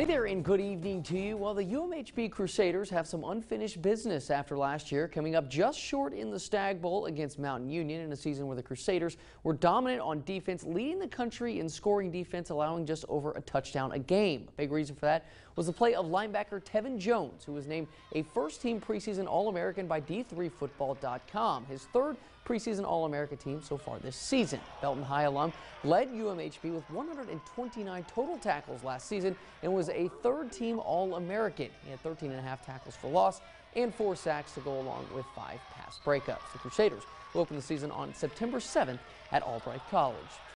Hey there, and good evening to you. Well, the UMHB Crusaders have some unfinished business after last year, coming up just short in the Stagg Bowl against Mount Union in a season where the Crusaders were dominant on defense, leading the country in scoring defense, allowing just over a touchdown a game. A big reason for that was the play of linebacker Tevin Jones, who was named a first-team preseason All-American by D3Football.com. His third preseason All-America team so far this season. Belton High alum led UMHB with 129 total tackles last season and was a third-team All-American. He had 13 and a half tackles for loss and four sacks to go along with five pass breakups. The Crusaders will open the season on September 7th at Albright College.